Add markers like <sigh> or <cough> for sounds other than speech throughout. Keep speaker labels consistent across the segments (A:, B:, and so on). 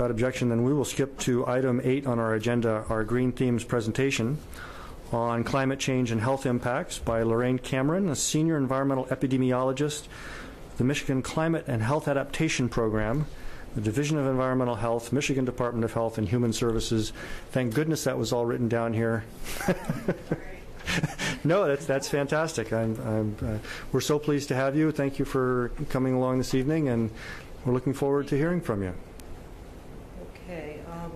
A: Without objection, then we will skip to item eight on our agenda, our Green Themes presentation on climate change and health impacts by Lorraine Cameron, a senior environmental epidemiologist, the Michigan Climate and Health Adaptation Program, the Division of Environmental Health, Michigan Department of Health and Human Services. Thank goodness that was all written down here. <laughs> no, that's that's fantastic. I'm, I'm, uh, we're so pleased to have you. Thank you for coming along this evening, and we're looking forward to hearing from you.
B: Okay. Um,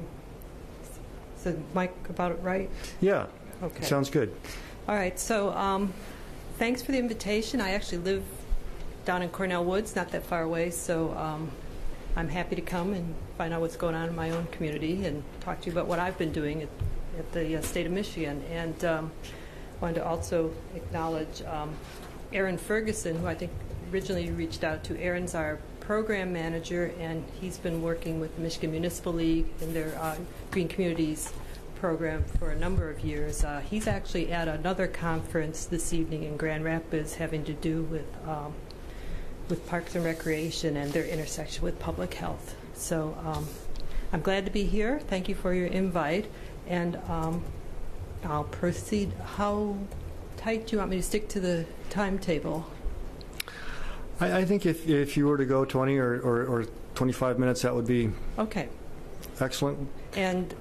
B: so, Mike, about it right?
A: Yeah.
B: Okay.
A: Sounds good.
B: All right. So, um, thanks for the invitation. I actually live down in Cornell Woods, not that far away. So, um, I'm happy to come and find out what's going on in my own community and talk to you about what I've been doing at, at the uh, state of Michigan. And um, wanted to also acknowledge um, Aaron Ferguson, who I think originally reached out to. Aaron's our program manager, and he's been working with the Michigan Municipal League and their uh, Green Communities program for a number of years. Uh, he's actually at another conference this evening in Grand Rapids having to do with um, with Parks and Recreation and their intersection with public health. So um, I'm glad to be here. Thank you for your invite, and um, I'll proceed. How tight do you want me to stick to the timetable?
A: I, I think if, if you were to go 20 or, or, or 25 minutes, that would be
B: Okay.
A: excellent.
B: And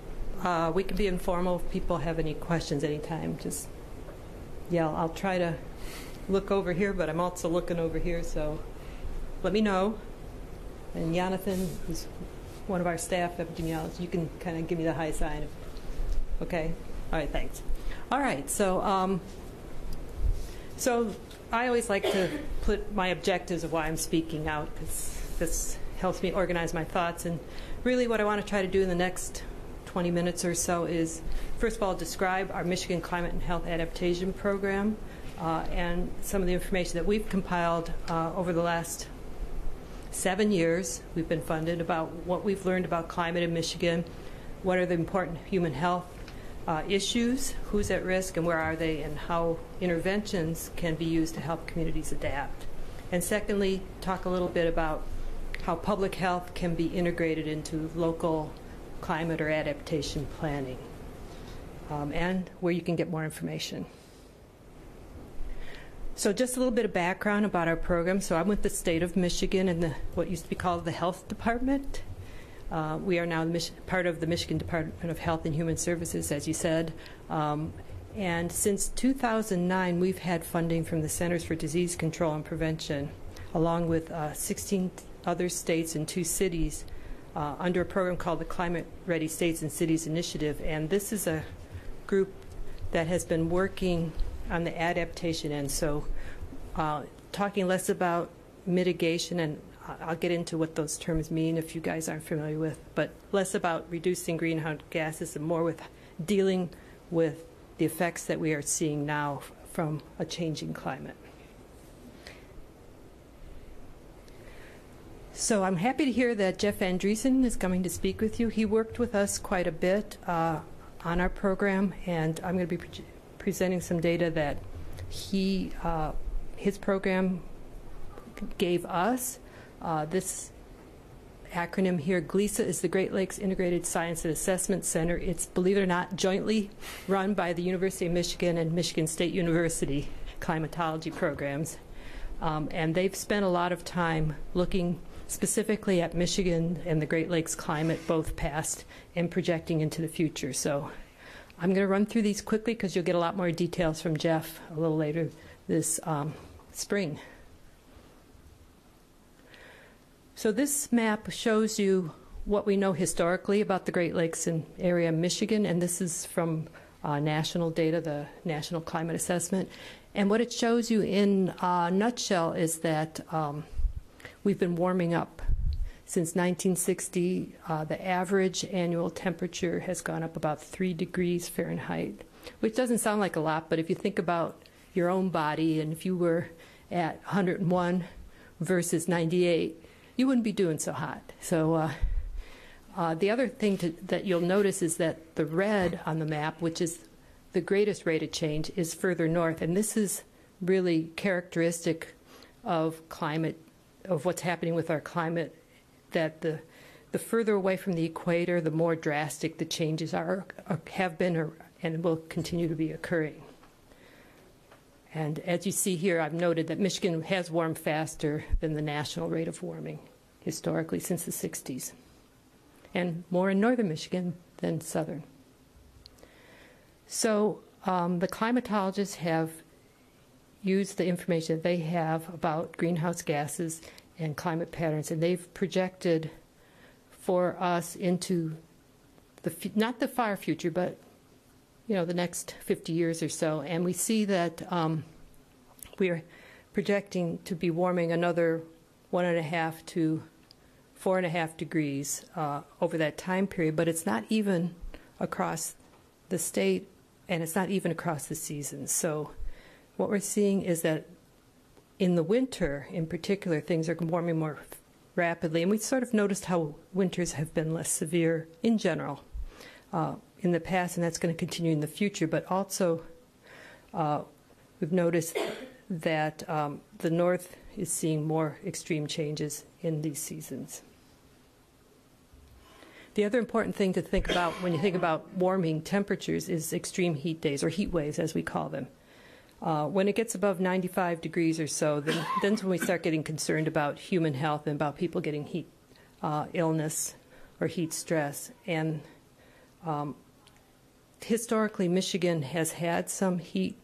B: uh, we can be informal if people have any questions anytime. Just yell. I'll try to look over here, but I'm also looking over here, so let me know. And Jonathan, who's one of our staff epidemiologists, you can kind of give me the high sign. Okay? All right, thanks. All right, so um, so I always like to put my objectives of why I'm speaking out because this helps me organize my thoughts. And really, what I want to try to do in the next 20 minutes or so is, first of all, describe our Michigan Climate and Health Adaptation Program uh, and some of the information that we've compiled uh, over the last seven years. We've been funded about what we've learned about climate in Michigan, what are the important human health uh, issues, who's at risk, and where are they, and how interventions can be used to help communities adapt. And secondly, talk a little bit about how public health can be integrated into local climate or adaptation planning, um, and where you can get more information. So just a little bit of background about our program. So I'm with the state of Michigan in the what used to be called the health department. Uh, we are now part of the Michigan Department of Health and Human Services, as you said. Um, and since 2009, we've had funding from the Centers for Disease Control and Prevention, along with uh, 16 other states and two cities, uh, under a program called the Climate Ready States and Cities Initiative. And this is a group that has been working on the adaptation end. So, uh, talking less about mitigation and I'll get into what those terms mean if you guys aren't familiar with, but less about reducing greenhouse gases and more with dealing with the effects that we are seeing now from a changing climate. So I'm happy to hear that Jeff Andresen is coming to speak with you. He worked with us quite a bit uh, on our program, and I'm going to be pre presenting some data that he, uh, his program gave us uh, this acronym here, GLISA, is the Great Lakes Integrated Science and Assessment Center. It's, believe it or not, jointly run by the University of Michigan and Michigan State University climatology programs. Um, and they've spent a lot of time looking specifically at Michigan and the Great Lakes climate, both past and projecting into the future. So I'm going to run through these quickly because you'll get a lot more details from Jeff a little later this um, spring. So this map shows you what we know historically about the Great Lakes and area of Michigan, and this is from uh, national data, the National Climate Assessment. And what it shows you in a nutshell is that um, we've been warming up. Since 1960, uh, the average annual temperature has gone up about 3 degrees Fahrenheit, which doesn't sound like a lot, but if you think about your own body and if you were at 101 versus 98, you wouldn't be doing so hot. So uh, uh, the other thing to, that you'll notice is that the red on the map, which is the greatest rate of change, is further north, and this is really characteristic of climate, of what's happening with our climate. That the the further away from the equator, the more drastic the changes are, or have been, and will continue to be occurring. And as you see here, I've noted that Michigan has warmed faster than the national rate of warming historically since the 60s, and more in northern Michigan than southern. So um, the climatologists have used the information that they have about greenhouse gases and climate patterns, and they've projected for us into the not the far future, but you know the next 50 years or so, and we see that um, we are projecting to be warming another one and a half to four and a half degrees uh, over that time period, but it's not even across the state and it's not even across the seasons. So, what we're seeing is that in the winter, in particular, things are warming more rapidly, and we sort of noticed how winters have been less severe in general. Uh, in the past, and that's going to continue in the future. But also, uh, we've noticed that um, the north is seeing more extreme changes in these seasons. The other important thing to think about when you think about warming temperatures is extreme heat days, or heat waves as we call them. Uh, when it gets above 95 degrees or so, then then's when we start getting concerned about human health and about people getting heat uh, illness or heat stress. And um, historically, Michigan has had some heat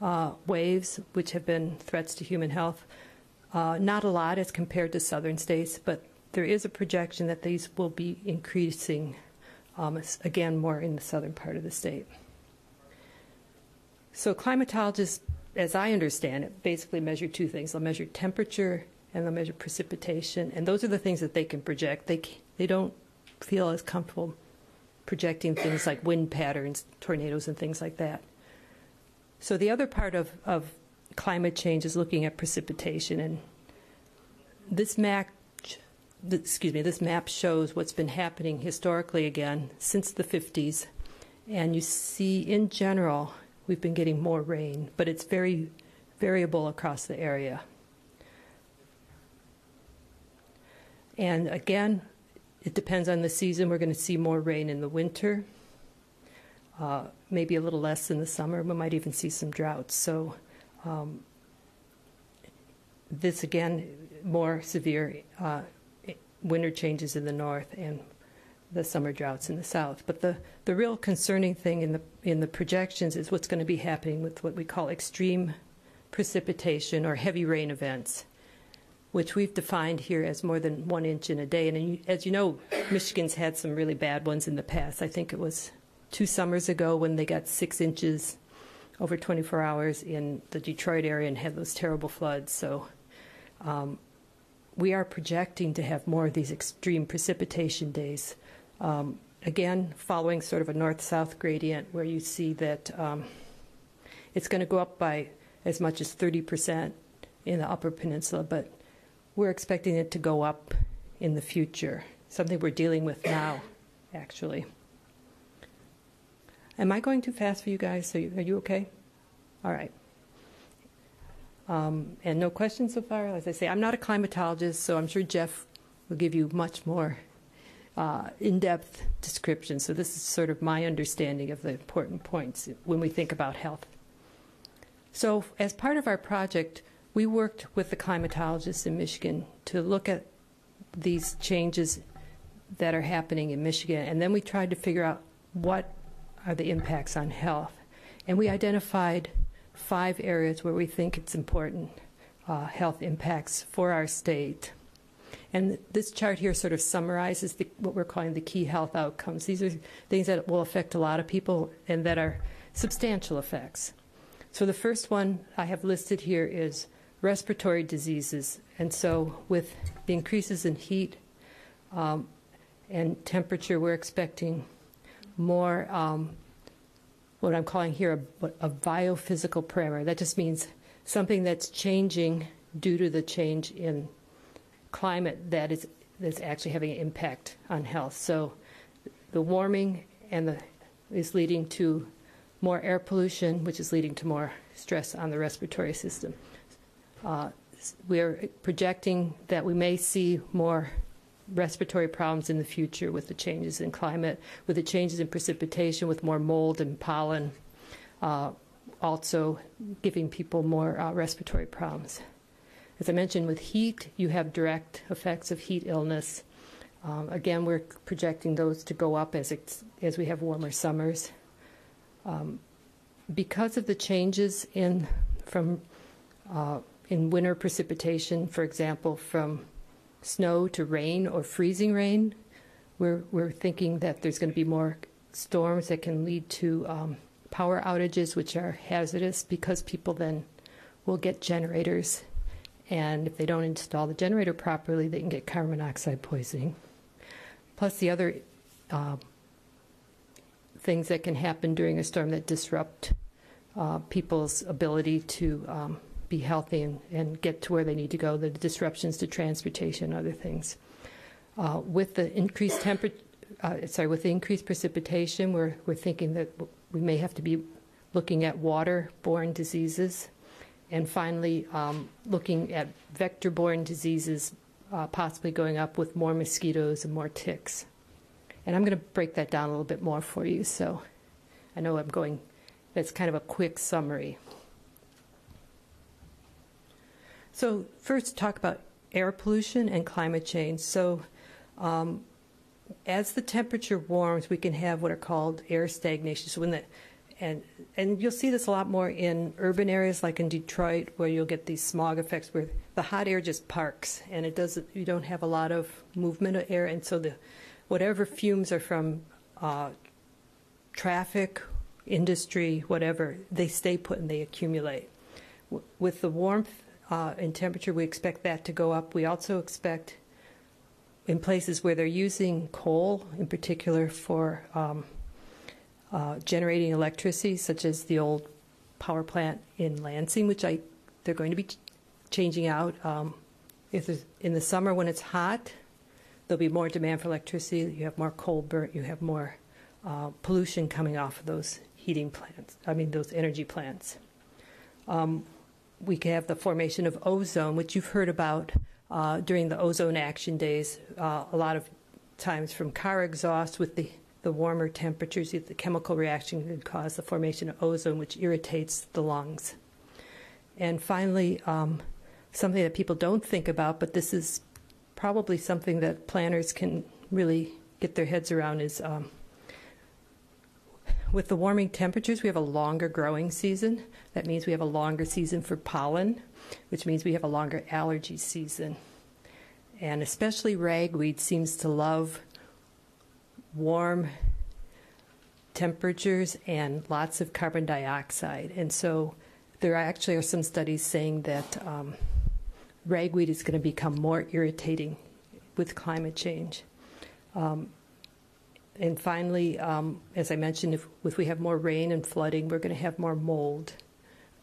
B: uh, waves, which have been threats to human health. Uh, not a lot as compared to southern states, but there is a projection that these will be increasing, um, again, more in the southern part of the state. So, climatologists, as I understand it, basically measure two things they'll measure temperature and they'll measure precipitation, and those are the things that they can project. They, they don't feel as comfortable projecting things like wind patterns, tornadoes, and things like that. So, the other part of, of climate change is looking at precipitation, and this map excuse me, this map shows what's been happening historically again since the 50s. And you see, in general, we've been getting more rain, but it's very variable across the area. And again, it depends on the season. We're going to see more rain in the winter, uh, maybe a little less in the summer. We might even see some droughts. So, um, this again, more severe uh, winter changes in the north and the summer droughts in the south. But the, the real concerning thing in the in the projections is what's going to be happening with what we call extreme precipitation or heavy rain events, which we've defined here as more than one inch in a day. And as you know, Michigan's had some really bad ones in the past. I think it was two summers ago when they got six inches over 24 hours in the Detroit area and had those terrible floods. So um, we are projecting to have more of these extreme precipitation days. Um, again, following sort of a north south gradient where you see that um, it's going to go up by as much as 30% in the Upper Peninsula, but we're expecting it to go up in the future, something we're dealing with now, actually. Am I going too fast for you guys? Are you, are you okay? All right. Um, and no questions so far. As I say, I'm not a climatologist, so I'm sure Jeff will give you much more uh, in depth description. So, this is sort of my understanding of the important points when we think about health. So, as part of our project, we worked with the climatologists in Michigan to look at these changes that are happening in Michigan, and then we tried to figure out what are the impacts on health. And we identified five areas where we think it's important uh, health impacts for our state. And this chart here sort of summarizes the, what we're calling the key health outcomes. These are things that will affect a lot of people and that are substantial effects. So the first one I have listed here is respiratory diseases. And so, with the increases in heat um, and temperature, we're expecting more um, what I'm calling here a, a biophysical parameter. That just means something that's changing due to the change in climate that is that's actually having an impact on health. So the warming and the is leading to more air pollution, which is leading to more stress on the respiratory system. Uh, we're projecting that we may see more respiratory problems in the future with the changes in climate, with the changes in precipitation, with more mold and pollen, uh, also giving people more uh, respiratory problems. As I mentioned, with heat, you have direct effects of heat illness. Um, again, we're projecting those to go up as, as we have warmer summers. Um, because of the changes in from uh, in winter precipitation, for example, from snow to rain or freezing rain, we're we're thinking that there's going to be more storms that can lead to um, power outages, which are hazardous because people then will get generators, and if they don't install the generator properly, they can get carbon monoxide poisoning. Plus, the other uh, things that can happen during a storm that disrupt uh, people's ability to um, be healthy and, and get to where they need to go, the disruptions to transportation, other things. Uh, with the increased temperature, uh, sorry, with the increased precipitation, we're, we're thinking that we may have to be looking at water-borne diseases, and finally um, looking at vector-borne diseases uh, possibly going up with more mosquitoes and more ticks. And I'm going to break that down a little bit more for you. So I know I'm going, that's kind of a quick summary. So, first, talk about air pollution and climate change. So, um, as the temperature warms, we can have what are called air stagnation. So, when the and and you'll see this a lot more in urban areas like in Detroit, where you'll get these smog effects where the hot air just parks and it doesn't. You don't have a lot of movement of air, and so the whatever fumes are from uh, traffic, industry, whatever, they stay put and they accumulate. W- with the warmth uh, in temperature, we expect that to go up. We also expect in places where they're using coal, in particular for um, uh, generating electricity, such as the old power plant in Lansing, which I they're going to be ch- changing out. Um, if in the summer when it's hot, there'll be more demand for electricity. You have more coal burnt. You have more uh, pollution coming off of those heating plants. I mean, those energy plants. Um, we can have the formation of ozone, which you've heard about uh, during the ozone action days. Uh, a lot of times from car exhaust with the the warmer temperatures, the chemical reaction can cause the formation of ozone, which irritates the lungs. And finally, um, something that people don't think about, but this is probably something that planners can really get their heads around is um, with the warming temperatures, we have a longer growing season. That means we have a longer season for pollen, which means we have a longer allergy season. And especially ragweed seems to love warm temperatures and lots of carbon dioxide. And so there actually are some studies saying that um, ragweed is going to become more irritating with climate change. Um, and finally, um, as I mentioned, if, if, we have more rain and flooding, we're going to have more mold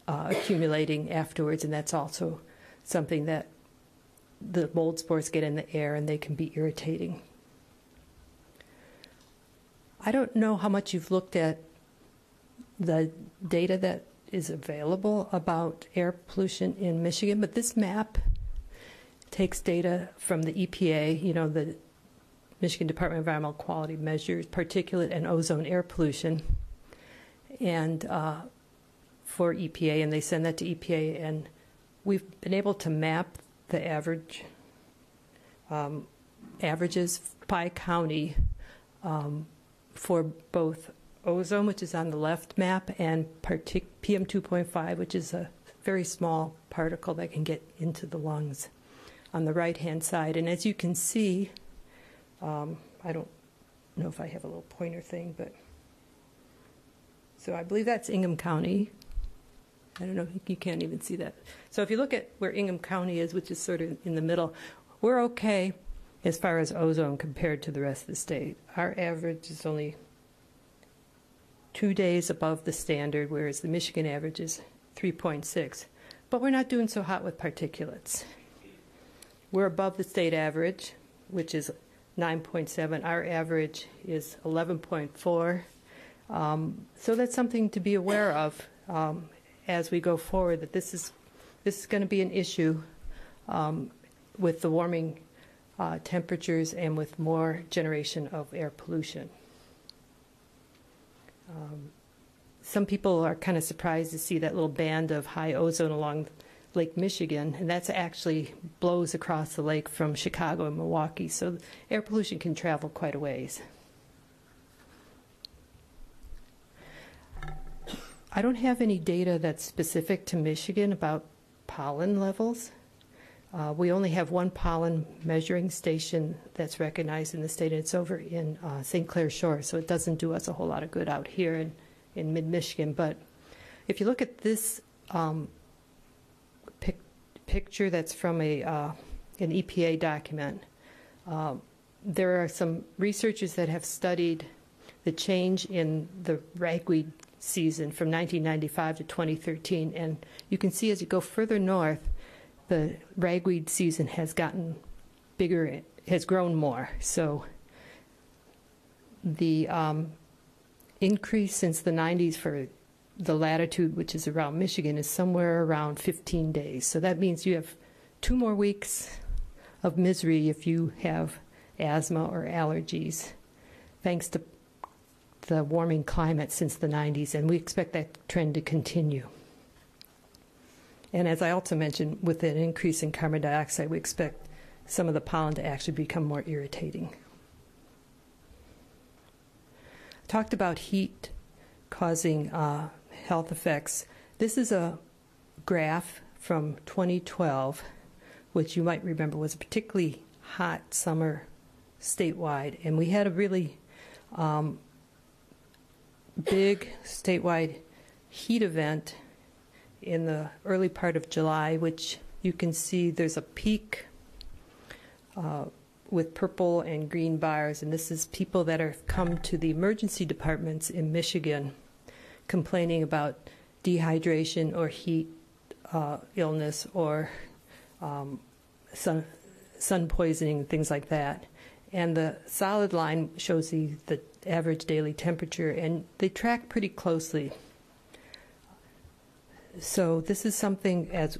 B: uh, accumulating afterwards, and that's also something that the mold spores get in the air and they can be irritating. I don't know how much you've looked at the data that is available about air pollution in Michigan, but this map takes data from the EPA, you know, the Michigan Department of Environmental Quality measures particulate and ozone air pollution, and uh, for EPA, and they send that to EPA, and we've been able to map the average um, averages by county um, for both ozone, which is on the left map, and partic- PM2.5, which is a very small particle that can get into the lungs on the right hand side. And as you can see, um, I don't know if I have a little pointer thing, but so I believe that's Ingham County. I don't know, you can't even see that. So if you look at where Ingham County is, which is sort of in the middle, we're okay as far as ozone compared to the rest of the state. Our average is only two days above the standard, whereas the Michigan average is 3.6. But we're not doing so hot with particulates. We're above the state average, which is 9.7. Our average is 11.4. Um, so that's something to be aware of um, as we go forward. That this is this is going to be an issue um, with the warming uh, temperatures and with more generation of air pollution. Um, some people are kind of surprised to see that little band of high ozone along Lake Michigan, and that's actually blows across the lake from Chicago and Milwaukee, so air pollution can travel quite a ways. I don't have any data that's specific to Michigan about pollen levels. Uh, we only have one pollen measuring station that's recognized in the state, and it's over in uh, St. Clair Shore, so it doesn't do us a whole lot of good out here in, in mid Michigan. But if you look at this um, picture that's from a, uh, an EPA document, uh, there are some researchers that have studied the change in the ragweed season from 1995 to 2013. And you can see as you go further north, the ragweed season has gotten bigger, has grown more. So the um, increase since the 90s for the latitude, which is around Michigan, is somewhere around 15 days. So that means you have two more weeks of misery if you have asthma or allergies, thanks to the warming climate since the 90s, and we expect that trend to continue. And as I also mentioned, with an increase in carbon dioxide, we expect some of the pollen to actually become more irritating. I talked about heat causing uh, health effects. This is a graph from 2012, which you might remember was a particularly hot summer statewide, and we had a really um, big statewide heat event in the early part of July, which you can see there's a peak uh, with purple and green bars, and this is people that have come to the emergency departments in Michigan complaining about dehydration or heat uh, illness or um, sun, sun poisoning, things like that. And the solid line shows the, the average daily temperature, and they track pretty closely. So this is something as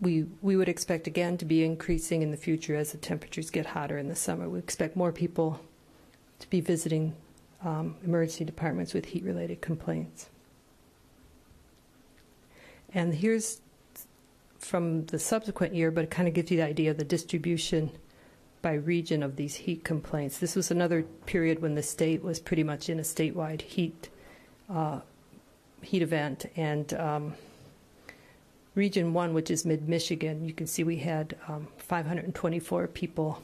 B: we we would expect again to be increasing in the future as the temperatures get hotter in the summer. We expect more people to be visiting um, emergency departments with heat-related complaints. And here's from the subsequent year, but it kind of gives you the idea of the distribution by region of these heat complaints. This was another period when the state was pretty much in a statewide heat uh, heat event, and um, Region One, which is mid Michigan, you can see we had um, 524 people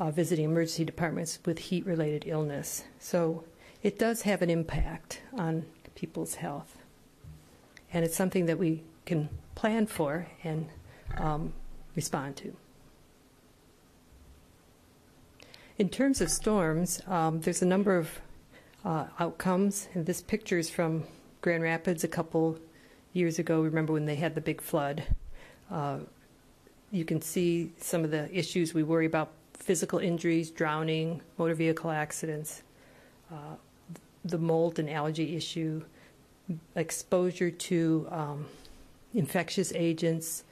B: uh, visiting emergency departments with heat-related illness. So it does have an impact on people's health, and it's something that we can plan for and um, respond to. In terms of storms, um, there's a number of uh, outcomes. And this picture is from Grand Rapids a couple years ago. Remember when they had the big flood? Uh, you can see some of the issues we worry about physical injuries, drowning, motor vehicle accidents, uh, the mold and allergy issue, exposure to um, infectious agents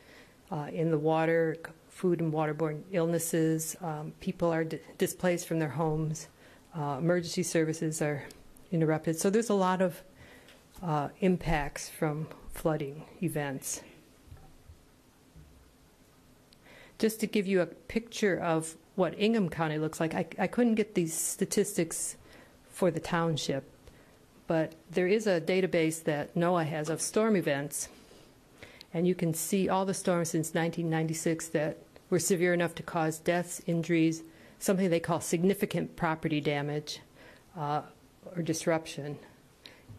B: uh, in the water, food and waterborne illnesses. Um, people are displaced from their homes. Uh, emergency services are interrupted. So there's a lot of uh, impacts from flooding events. Just to give you a picture of what Ingham County looks like, I, I couldn't get these statistics for the township, but there is a database that NOAA has of storm events, and you can see all the storms since 1996 that were severe enough to cause deaths, injuries, something they call significant property damage uh, or disruption,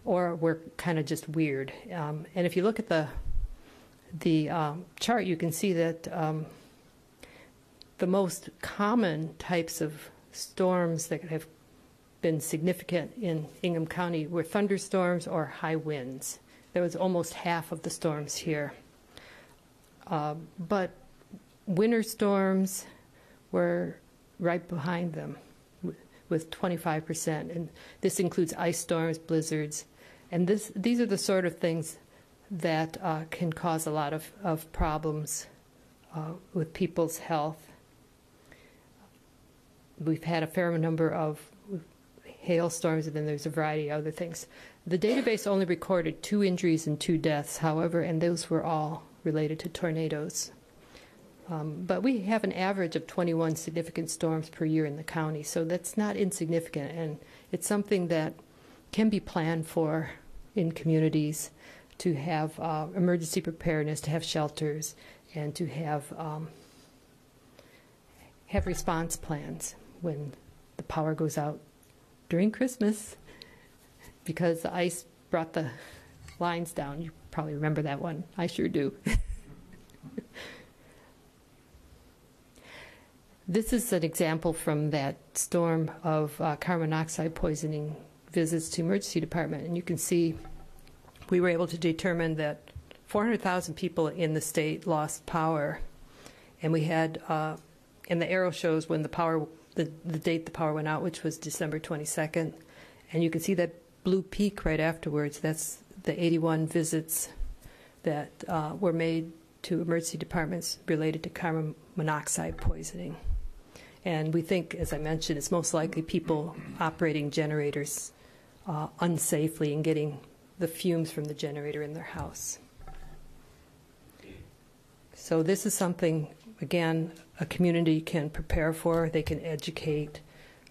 B: or were kind of just weird. Um, and if you look at the the um, chart, you can see that um, the most common types of storms that have been significant in Ingham County were thunderstorms or high winds. There was almost half of the storms here. Uh, but winter storms were right behind them with 25%. And this includes ice storms, blizzards. And this, these are the sort of things that uh, can cause a lot of, of problems uh, with people's health. We've had a fair number of hailstorms, and then there's a variety of other things. The database only recorded two injuries and two deaths, however, and those were all related to tornadoes. Um, but we have an average of 21 significant storms per year in the county, so that's not insignificant, and it's something that can be planned for in communities to have uh, emergency preparedness, to have shelters, and to have um, have response plans when the power goes out during Christmas because the ice brought the lines down. You probably remember that one. I sure do. <laughs> this is an example from that storm of uh, carbon monoxide poisoning visits to emergency department, and you can see we were able to determine that 400,000 people in the state lost power, and we had, uh, and the arrow shows when the power, the, the date the power went out, which was December 22nd, and you can see that blue peak right afterwards. That's the 81 visits that uh, were made to emergency departments related to carbon monoxide poisoning. And we think, as I mentioned, it's most likely people operating generators uh, unsafely and getting the fumes from the generator in their house. So, this is something, again, a community can prepare for, they can educate.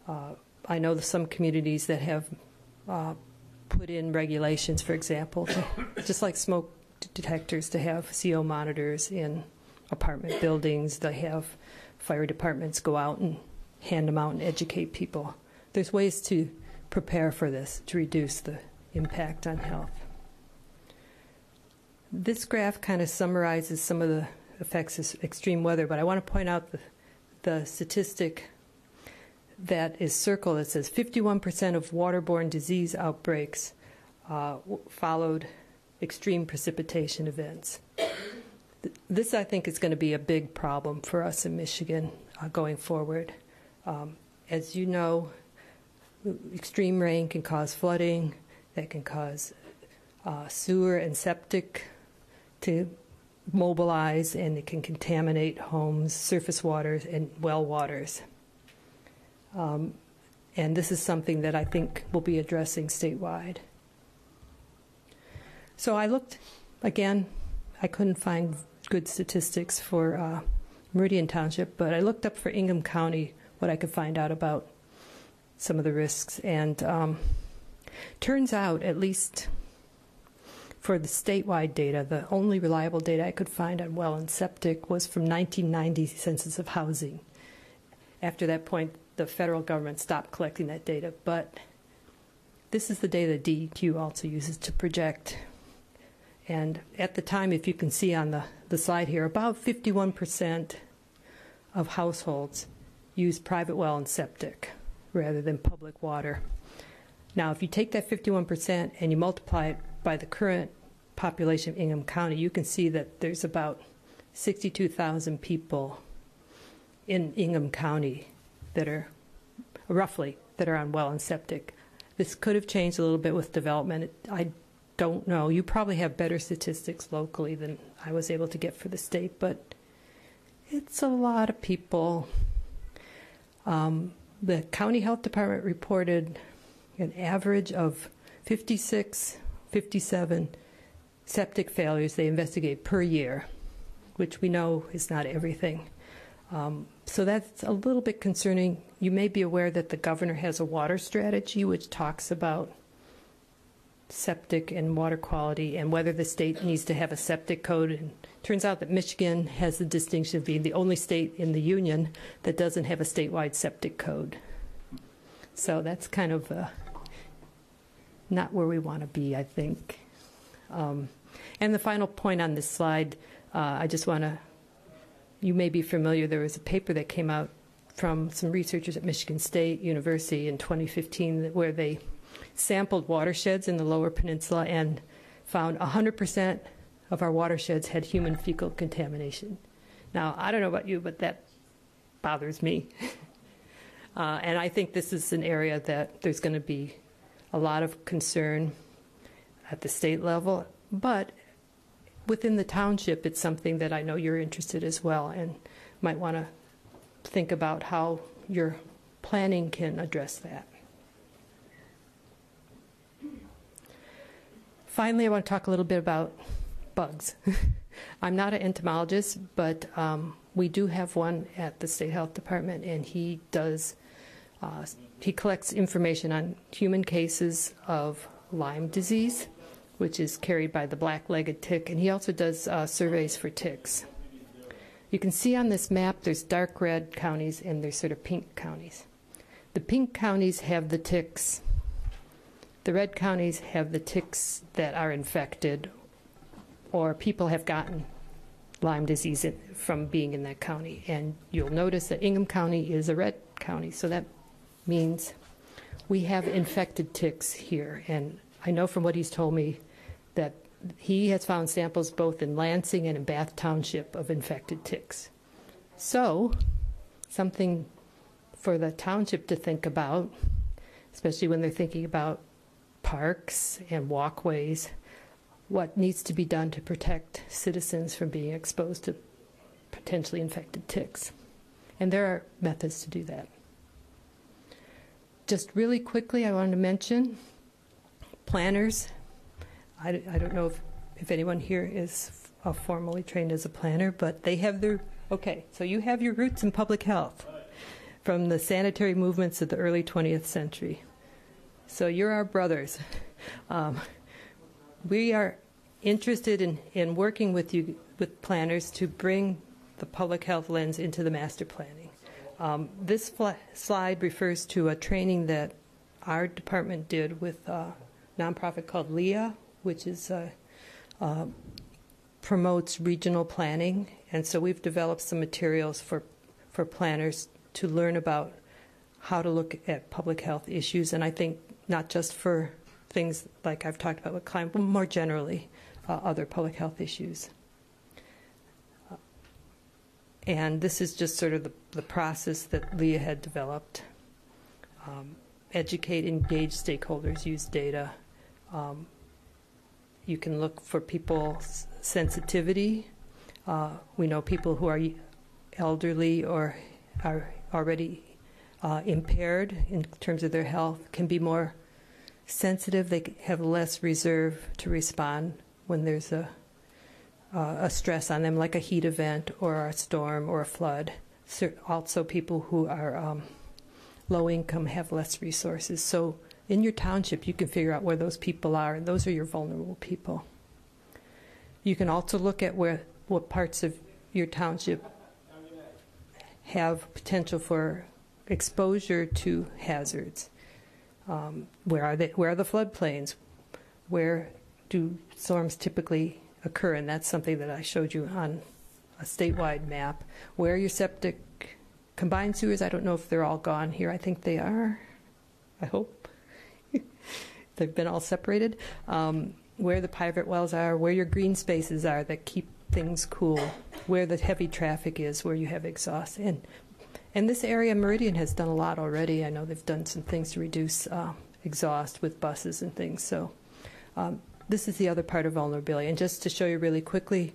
B: Uh, I know some communities that have uh, put in regulations, for example, to, just like smoke detectors, to have CO monitors in apartment buildings. They have fire departments go out and hand them out and educate people. There's ways to prepare for this to reduce the impact on health. This graph kind of summarizes some of the effects of extreme weather, but I want to point out the, the statistic that is circled that says 51% of waterborne disease outbreaks uh, followed extreme precipitation events. This, I think, is going to be a big problem for us in Michigan uh, going forward. Um, as you know, extreme rain can cause flooding, that can cause uh, sewer and septic to mobilize, and it can contaminate homes, surface waters, and well waters. Um, and this is something that I think we'll be addressing statewide. So I looked again, I couldn't find good statistics for uh, Meridian Township, but I looked up for Ingham County what I could find out about some of the risks. And um, turns out, at least for the statewide data, the only reliable data I could find on well and septic was from 1990 Census of Housing. After that point, the federal government stopped collecting that data, but this is the data DEQ also uses to project. And at the time, if you can see on the, the slide here, about 51% of households use private well and septic rather than public water. Now, if you take that 51% and you multiply it by the current population of Ingham County, you can see that there's about 62,000 people in Ingham County that are roughly that are on well and septic. This could have changed a little bit with development. I don't know. You probably have better statistics locally than I was able to get for the state, but it's a lot of people. Um, the county health department reported an average of 56, 57 septic failures they investigate per year, which we know is not everything. Um, so that's a little bit concerning. You may be aware that the governor has a water strategy which talks about septic and water quality and whether the state needs to have a septic code. And turns out that Michigan has the distinction of being the only state in the union that doesn't have a statewide septic code. So that's kind of uh, not where we want to be, I think. Um, and the final point on this slide, uh, I just want to you may be familiar, there was a paper that came out from some researchers at Michigan State University in 2015 where they sampled watersheds in the lower peninsula and found 100% of our watersheds had human fecal contamination. Now, I don't know about you, but that bothers me. <laughs> uh, and I think this is an area that there's going to be a lot of concern at the state level, but within the township, it's something that I know you're interested as well and might want to think about how your planning can address that. Finally, I want to talk a little bit about bugs. <laughs> I'm not an entomologist, but um, we do have one at the State Health Department, and he does, uh, he collects information on human cases of Lyme disease, which is carried by the black legged tick, and he also does uh, surveys for ticks. You can see on this map there's dark red counties and there's sort of pink counties. The pink counties have the ticks. The red counties have the ticks that are infected or people have gotten Lyme disease from being in that county. And you'll notice that Ingham County is a red county, so that means we have infected ticks here. And I know from what he's told me that he has found samples both in Lansing and in Bath Township of infected ticks. So, something for the township to think about, especially when they're thinking about parks and walkways, what needs to be done to protect citizens from being exposed to potentially infected ticks. And there are methods to do that. Just really quickly, I wanted to mention planners. I, I don't know if, if anyone here is uh, formally trained as a planner, but they have their, okay, so you have your roots in public health from the sanitary movements of the early 20th century. So you're our brothers. Um, we are interested in, in working with you, with planners, to bring the public health lens into the master planning. Um, this slide refers to a training that our department did with a nonprofit called LIAA, which is uh, uh, promotes regional planning, and so we've developed some materials for for planners to learn about how to look at public health issues, and I think not just for things like I've talked about with climate, but more generally, uh, other public health issues. Uh, and this is just sort of the, the process that LIAA had developed. Um, educate, engage stakeholders, use data. Um, you can look for people's sensitivity. Uh, we know people who are elderly or are already uh, impaired in terms of their health can be more sensitive, they have less reserve to respond when there's a, uh, a stress on them, like a heat event or a storm or a flood. So also, people who are um, low income have less resources. So, in your township, you can figure out where those people are, and those are your vulnerable people. You can also look at where what parts of your township have potential for exposure to hazards. Um, where are they? Where are the floodplains? Where do storms typically occur? And that's something that I showed you on a statewide map. Where are your septic combined sewers? I don't know if they're all gone here. I think they are. I hope they've been all separated. Um, where the private wells are, where your green spaces are that keep things cool, where the heavy traffic is, where you have exhaust, and and this area, Meridian, has done a lot already. I know they've done some things to reduce uh, exhaust with buses and things. So um, this is the other part of vulnerability. And just to show you really quickly,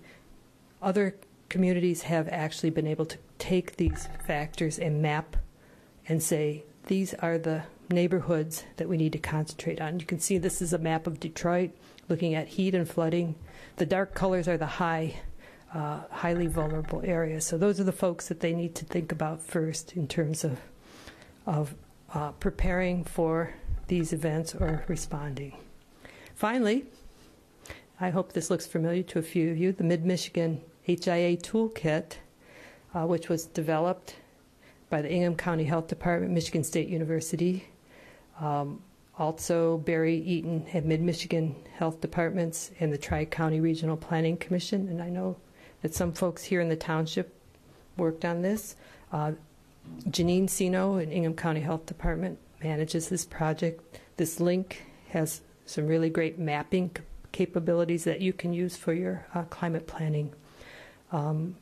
B: other communities have actually been able to take these factors and map and say, these are the neighborhoods that we need to concentrate on. You can see this is a map of Detroit looking at heat and flooding. The dark colors are the high uh, highly vulnerable areas. So those are the folks that they need to think about first in terms of of uh, preparing for these events or responding. Finally, I hope this looks familiar to a few of you. The Mid Michigan HIA Toolkit, uh, which was developed by the Ingham County Health Department, Michigan State University. Um, also, Barry Eaton at Mid Michigan Health Departments and the Tri County Regional Planning Commission. And I know that some folks here in the township worked on this. Uh, Janine Sino in Ingham County Health Department manages this project. This link has some really great mapping capabilities that you can use for your uh, climate planning. Um,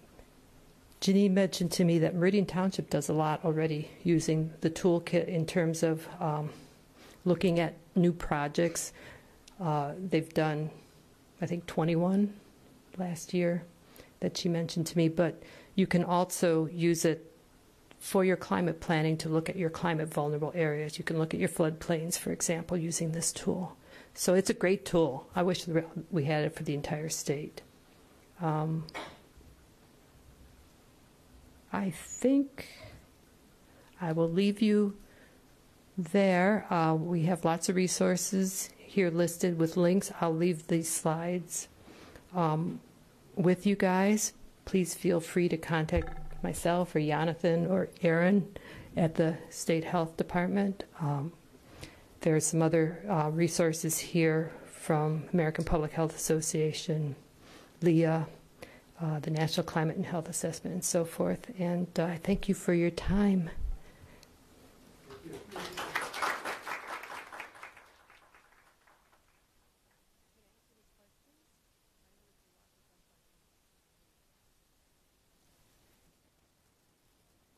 B: Janine mentioned to me that Meridian Township does a lot already using the toolkit in terms of um, looking at new projects. Uh, they've done, I think, 21 last year that she mentioned to me, but you can also use it for your climate planning to look at your climate vulnerable areas. You can look at your floodplains, for example, using this tool. So it's a great tool. I wish we had it for the entire state. Um, I think I will leave you there. Uh, we have lots of resources here listed with links. I'll leave these slides um, with you guys. Please feel free to contact myself or Jonathan or Aaron at the State Health Department. Um, there's some other uh, resources here from American Public Health Association, LIAA, uh, the National Climate and Health Assessment, and so forth. And uh, I thank you for your time.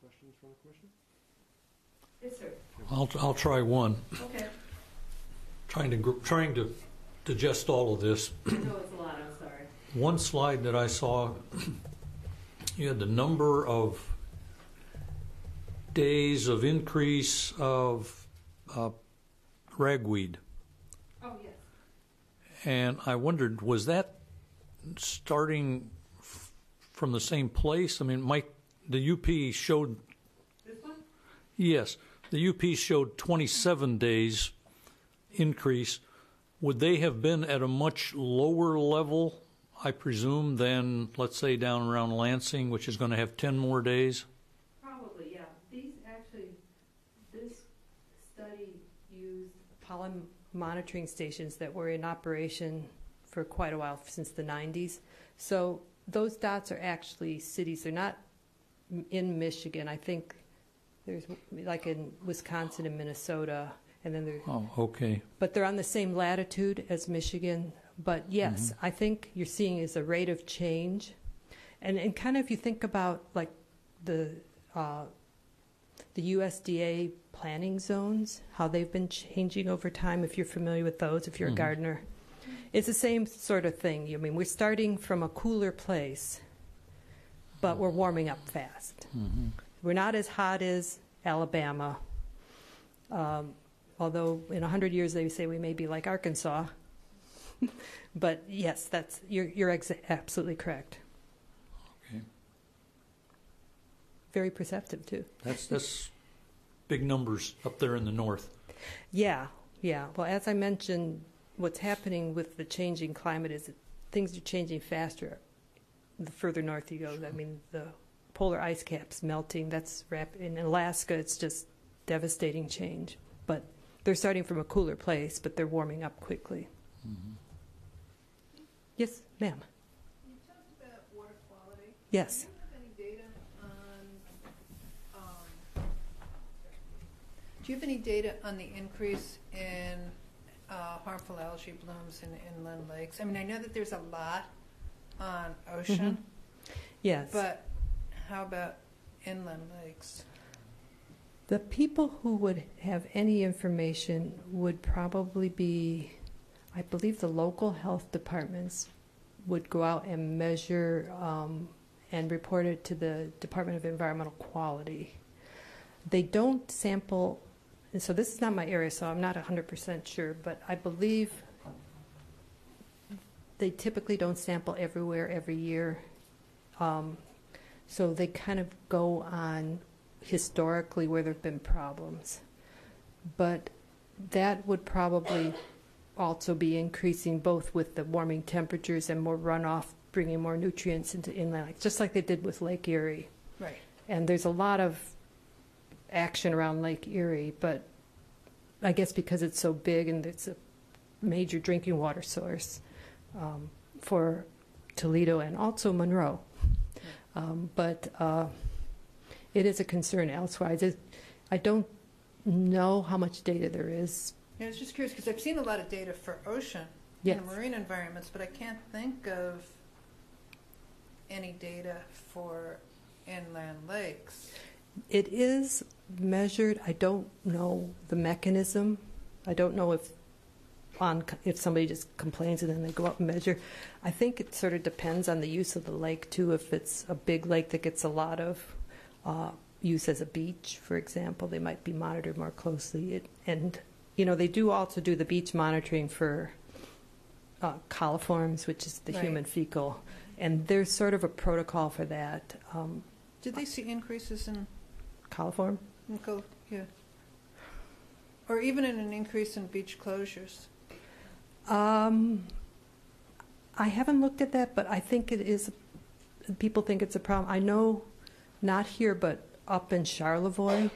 A: Questions from the commission?
B: Yes, sir.
C: I'll, I'll try one.
B: Okay.
C: Trying to, gr- trying to digest all of this.
B: I know it's a lot, I'm sorry.
C: One slide that I saw, <clears throat> you had the number of days of increase of uh, ragweed.
B: Oh, yes.
C: And I wondered, was that starting f- from the same place? I mean, Mike, the UP showed,
B: This one?
C: yes, the UP showed 27 days increase. Would they have been at a much lower level, I presume, than, let's say, down around Lansing, which is going to have 10 more days?
B: Probably, yeah. These actually, this study monitoring stations that were in operation for quite a while, since the 90s. So those dots are actually cities. They're not m- in Michigan. I think there's like in Wisconsin and Minnesota, and then there's
C: Oh, okay.
B: but they're on the same latitude as Michigan. But yes, I think you're seeing is a rate of change, and and kind of if you think about like the uh, the USDA planning zones, how they've been changing over time. If you're familiar with those, if you're a gardener, it's the same sort of thing. I mean, we're starting from a cooler place, but we're warming up fast.
C: hmm
B: We're not as hot as Alabama, um, although in 100 years they say we may be like Arkansas. <laughs> but yes, that's you're, you're ex- absolutely correct.
C: Okay.
B: Very perceptive, too.
C: That's, that's big numbers up there in the north.
B: Yeah, yeah. Well, as I mentioned, what's happening with the changing climate is that things are changing faster the further north you go. I mean, the polar ice caps melting. That's rapid. in Alaska. It's just devastating change. But they're starting from a cooler place, but they're warming up quickly.
C: Mhm.
B: Yes, ma'am.
D: You talked about water quality.
B: Yes.
D: Do you have any data on, um, do you have any data on the increase in uh, harmful algae blooms in inland lakes? I mean, I know that there's a lot on ocean,
B: Yes.
D: but how about inland lakes?
B: The people who would have any information would probably be, I believe, the local health departments would go out and measure um, and report it to the Department of Environmental Quality. They don't sample, and so this is not my area, so I'm not 100% sure, but I believe they typically don't sample everywhere every year. Um, so they kind of go on historically where there have been problems. But that would probably also be increasing both with the warming temperatures and more runoff, bringing more nutrients into inland, just like they did with Lake Erie.
D: Right.
B: And there's a lot of action around Lake Erie, but I guess because it's so big and it's a major drinking water source um, for Toledo and also Monroe. Um, but uh, it is a concern elsewhere. I, just, I don't know how much data there is.
D: I was just curious, because I've seen a lot of data for ocean
B: Yes.
D: and marine environments, but I can't think of any data for inland lakes.
B: It is measured. I don't know the mechanism. I don't know if on if somebody just complains and then they go out and measure. I think it sort of depends on the use of the lake too. If it's a big lake that gets a lot of uh, use as a beach, for example, they might be monitored more closely. It, and, you know, they do also do the beach monitoring for uh, coliforms, which is the
D: Right.
B: human fecal. And there's sort of a protocol for that. Um,
D: Did they see increases in,
B: coliform?
D: Yeah? Or even in an increase in beach closures?
B: Um, I haven't looked at that, but I think it is. People think it's a problem. I know, not here, but up in Charlevoix,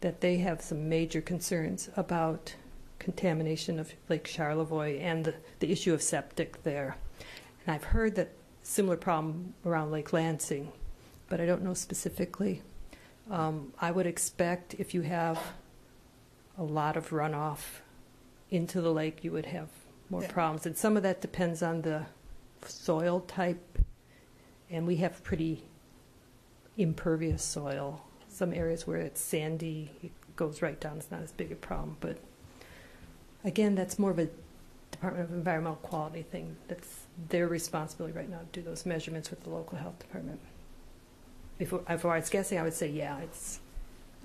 B: that they have some major concerns about contamination of Lake Charlevoix and the, the issue of septic there. And I've heard that similar problem around Lake Lansing, but I don't know specifically. Um, I would expect if you have a lot of runoff into the lake, you would have more
D: Yeah.
B: problems. And some of that depends on the soil type. And we have pretty impervious soil. Some areas where it's sandy, it goes right down. It's not as big a problem. But again, that's more of a Department of Environmental Quality thing. That's their responsibility right now to do those measurements with the local health department. If, if I was guessing, I would say, yeah, it's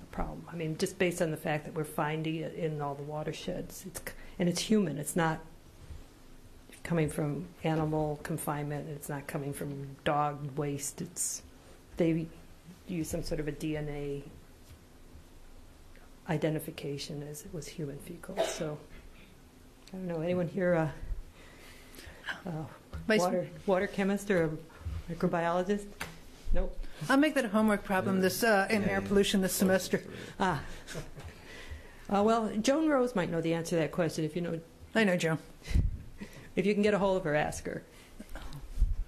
B: a problem. I mean, just based on the fact that we're finding it in all the watersheds. It's, and it's human. It's not coming from animal confinement. It's not coming from dog waste. It's they use some sort of a DNA identification as it was human fecal. So I don't know. Anyone here a,
D: Vice-
B: water water chemist or a microbiologist? Nope.
D: I'll make that a homework problem this, uh, in air pollution this semester.
B: Ah. Uh, well, Joan Rose might know the answer to that question. If you know,
D: I know, Joan.
B: if you can get a hold of her, ask her.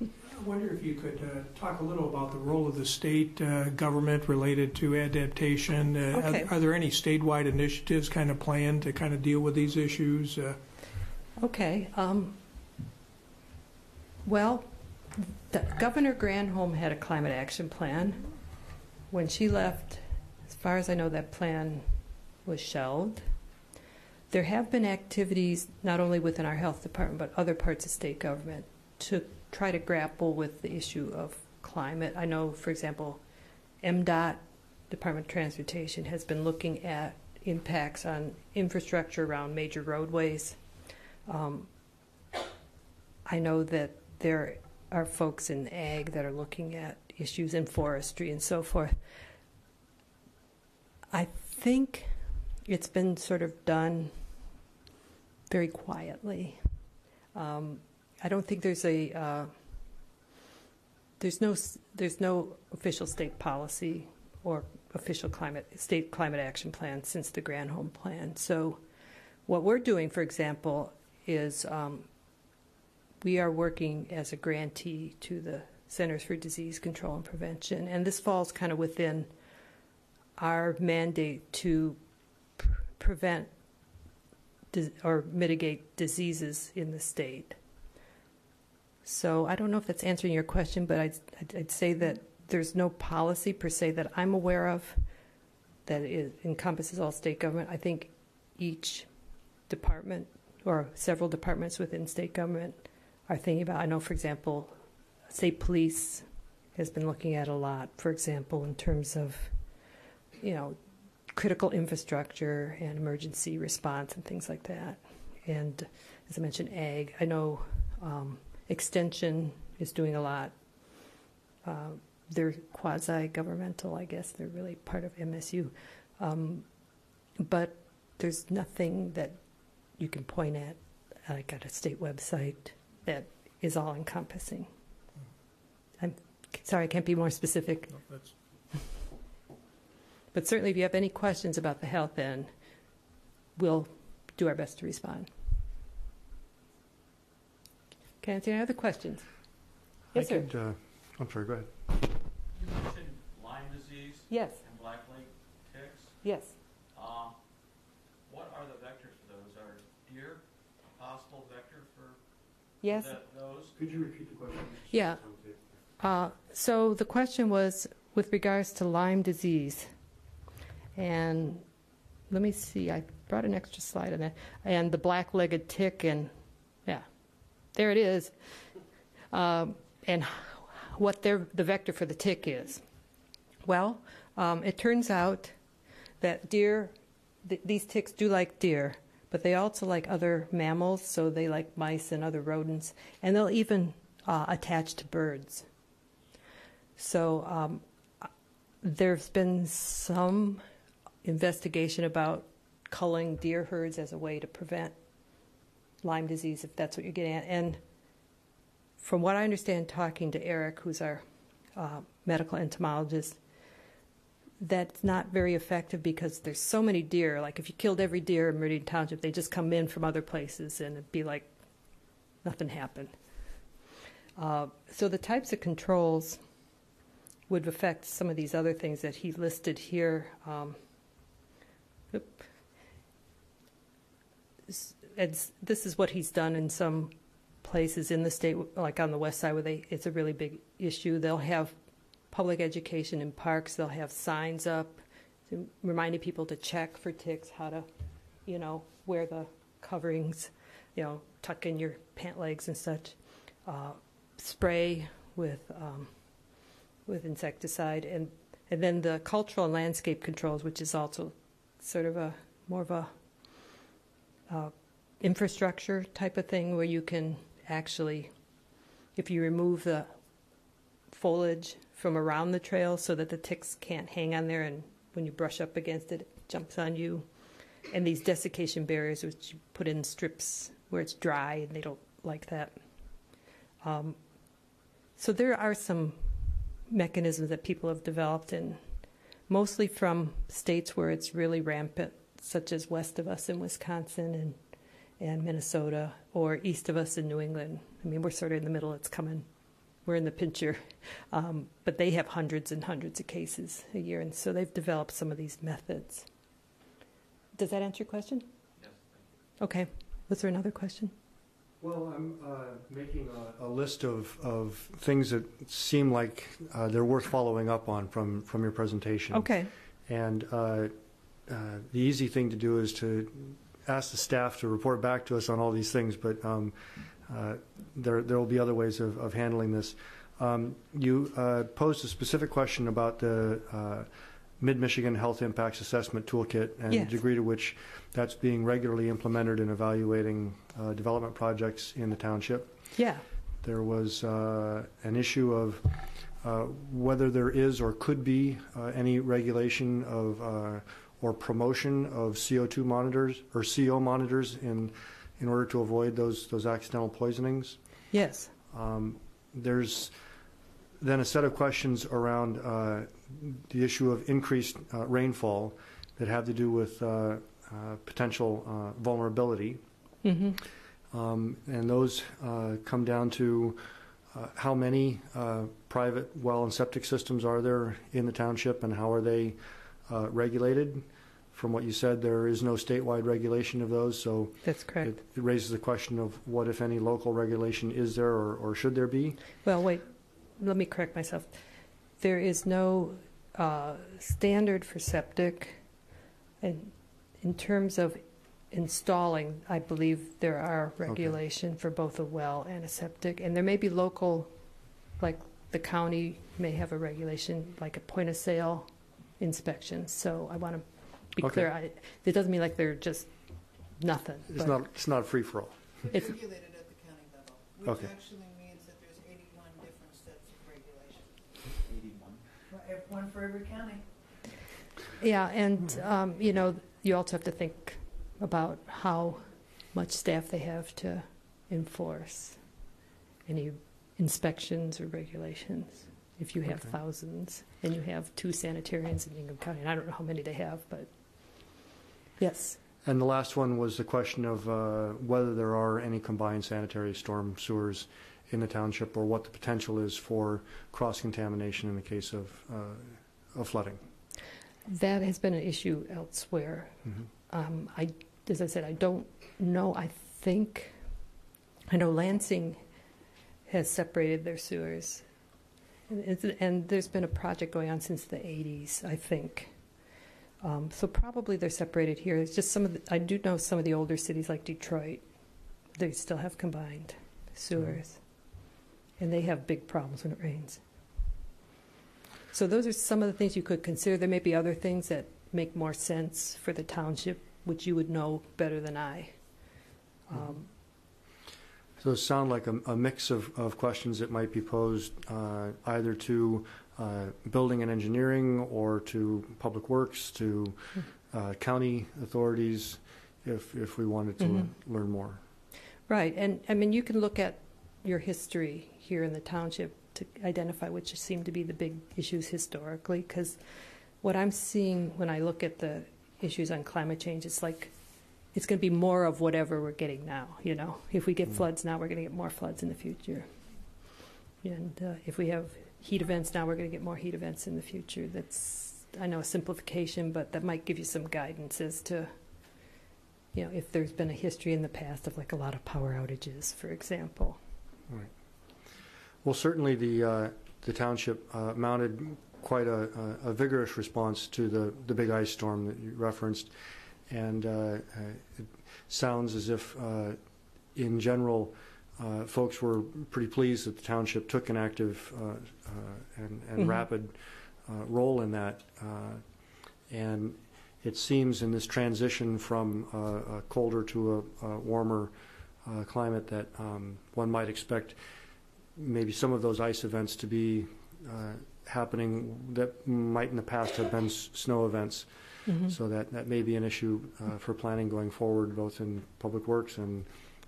E: I wonder if you could uh, talk a little about the role of the state uh, government related to adaptation. Uh,
B: Okay.
E: are, are there any statewide initiatives kind of planned to kind of deal with these issues? Uh,
B: Okay. Um, well, Governor Granholm had a climate action plan. When she left, as far as I know, that plan was shelved. There have been activities not only within our health department but other parts of state government to try to grapple with the issue of climate. I know, for example, MDOT, Department of Transportation, has been looking at impacts on infrastructure around major roadways. Um, I know that there are folks in ag that are looking at issues in forestry and so forth. I think it's been sort of done very quietly. Um, I don't think there's a uh, there's no there's no official state policy or official climate state climate action plan since the Granholm plan. So, what we're doing, for example, is um, we are working as a grantee to the Centers for Disease Control and Prevention, and this falls kind of within our mandate to pr- prevent or mitigate diseases in the state. So I don't know if that's answering your question, but I'd, I'd, I'd say that there's no policy per se that I'm aware of that encompasses all state government. I think each department or several departments within state government are thinking about. I know, for example, state police has been looking at a lot. For example, in terms of you know critical infrastructure and emergency response and things like that. And as I mentioned, ag. I know um, extension is doing a lot. Uh, they're quasi-governmental, I guess. They're really part of MSU, um, but there's nothing that you can point at, like at a state website, that is all-encompassing. I'm sorry, I can't be more specific.
E: no, that's-
B: But certainly, if you have any questions about the health end, we'll do our best to respond. Can I answer any other questions?
A: I
B: Yes, sir.
A: could, uh, I'm sorry, go ahead.
F: You mentioned Lyme disease
B: Yes,
F: and black leg ticks.
B: yes.
F: Uh, What are the vectors for those? Are deer a possible vector for
B: Yes.
A: Could you repeat the question?
B: Yeah. Uh, so the question was with regards to Lyme disease. And let me see, I brought an extra slide on that. And the black legged tick, and yeah, there it is. Um, and what their, the vector for the tick is. Well, Um, it turns out that deer, th- these ticks do like deer, but they also like other mammals, so they like mice and other rodents, and they'll even uh, attach to birds. So um, there's been some investigation about culling deer herds as a way to prevent Lyme disease, if that's what you're getting at. And from what I understand, talking to Eric, who's our uh, medical entomologist, that's not very effective because there's so many deer. Like if you killed every deer in Meridian Township, they just come in from other places and it'd be like nothing happened. Uh, so the types of controls would affect some of these other things that he listed here. Um, it's, this is what he's done in some places in the state, like on the west side, where they it's a really big issue. They'll have public education in parks. They'll have signs up reminding people to check for ticks, how to, you know, wear the coverings, you know, tuck in your pant legs and such. Uh, spray with um, with insecticide, and and then the cultural and landscape controls, which is also sort of a more of a uh, infrastructure type of thing where you can actually, if you remove the foliage from around the trail so that the ticks can't hang on there and when you brush up against it, it jumps on you. And these desiccation barriers, which you put in strips where it's dry and they don't like that. Um, so there are some mechanisms that people have developed, and mostly from states where it's really rampant, such as west of us in Wisconsin and and Minnesota, or east of us in New England. I mean, we're sort of in the middle. It's coming. We're in the pincher, um, but they have hundreds and hundreds of cases a year, and so they've developed some of these methods. Does that answer your question?
F: Yes.
B: Okay. Was there another question?
A: Well, I'm uh, making a, a list of, of things that seem like uh, they're worth following up on from, from your presentation.
B: Okay.
A: And uh, uh, the easy thing to do is to ask the staff to report back to us on all these things, but um, there there will be other ways of, of handling this. Um, you uh, posed a specific question about the uh, Mid Michigan Health Impacts Assessment Toolkit and
B: Yes.
A: the degree to which that's being regularly implemented in evaluating uh, development projects in the township.
B: Yeah.
A: There was uh, an issue of uh, whether there is or could be uh, any regulation of uh, or promotion of CO2 monitors or CO monitors in in order to avoid those those accidental poisonings.
B: Yes.
A: Um, there's then a set of questions around uh, the issue of increased uh, rainfall that have to do with uh, uh, potential uh, vulnerability.
B: hmm
A: Um, and those uh, come down to uh, how many uh, private well and septic systems are there in the township and how are they uh, regulated? From what you said, there is no statewide regulation of those, so
B: That's correct.
A: it it raises the question of what, if any, local regulation is there or, or should there be?
B: Well, wait, let me correct myself. There is no uh, standard for septic. And in terms of installing, I believe there are regulation for both a well and a septic. And there may be local, like the county may have a regulation, like a point of sale inspection. So I want to be
A: Okay.
B: clear, I- it doesn't mean like they're just nothing.
A: It's
B: but
A: not, it's not free-for-all.
B: It's-
D: regulated at the county level, which
A: Okay.
D: actually means that there's 81 different sets of regulations.
F: Eighty-one.
D: One for every county.
B: Yeah, and, um, you know, you also have to think about how much staff they have to enforce any inspections or regulations. If you have
A: Okay.
B: thousands and you have two sanitarians in Ingham County, and I don't know how many they have, but yes,
A: And the last one was the question of uh, whether there are any combined sanitary storm sewers in the township or what the potential is for cross-contamination in the case of, uh, of flooding.
B: that has been an issue elsewhere.
A: Mhm.
B: Um, I, as I said, I don't know. I think, I know Lansing has separated their sewers. And, it's- and there's been a project going on since the 80s, I think. Um, so probably they're separated here. It's just some of the, I do know some of the older cities like Detroit, they still have combined sewers. And they have big problems when it rains. So those are some of the things you could consider. There may be other things that make more sense for the township, which you would know better than I. Um,
A: So it sound like a, a mix of, of questions that might be posed uh, either to uh, building and engineering or to public works, to uh, county authorities, if, if we wanted to
B: Mhm.
A: learn more.
B: Right, and I mean, you can look at your history here in the township to identify which seem to be the big issues historically, because what I'm seeing when I look at the issues on climate change, it's like, it's going to be more of whatever we're getting now, you know? If we get
A: Mm.
B: floods now, we're going to get more floods in the future. And uh, if we have heat events now, we're going to get more heat events in the future. That's, I know, a simplification, but that might give you some guidance as to, you know, if there's been a history in the past of like a lot of power outages, for example.
A: Well, certainly the, uh, the township uh, mounted quite a, a vigorous response to the, the big ice storm that you referenced. And uh, uh, it sounds as if, uh, in general, uh, folks were pretty pleased that the township took an active uh, uh, and, and
B: Mhm.
A: rapid uh, role in that. Uh, and it seems in this transition from uh, a colder to a, a warmer uh, climate that um, one might expect maybe some of those ice events to be uh, happening that might in the past have been s- snow events.
B: Mhm.
A: So that, that may be an issue uh, for planning going forward, both in public works and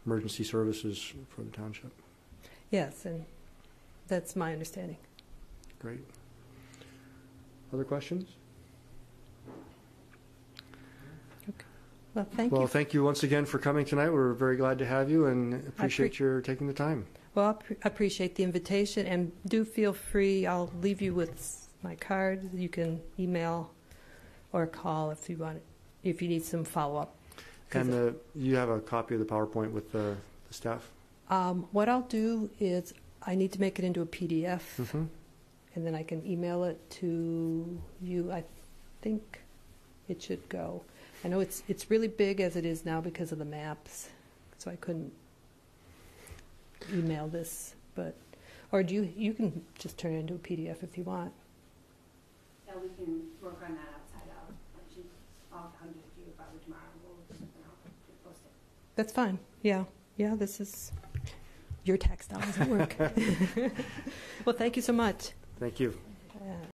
A: emergency services for the township.
B: Yes, and that's my understanding.
A: Great. Other questions?
B: Well, thank
A: Well,
B: you.
A: Well, thank you once again for coming tonight. We're very glad to have you and appreciate
B: appre-
A: your taking the time.
B: Well, I pre- appreciate the invitation, and do feel free, I'll leave you with my card. You can email or call if you want, if you need some follow-up. 'Cause,
A: And uh, you have a copy of the PowerPoint with the, the staff?
B: Um, what I'll do is, I need to make it into a PDF,
A: Mm-hmm.
B: and then I can email it to you. I think it should go. I know it's, it's really big as it is now because of the maps, so I couldn't email this, but, or do you, you can just turn it into a PDF if you want.
G: Yeah, we can work on that outside out. Actually, I'll come to you probably tomorrow. We'll, you know, post it.
B: That's fine, yeah, yeah, this is your tax dollars at work. <laughs> <laughs> Well, thank you so much.
A: Thank you.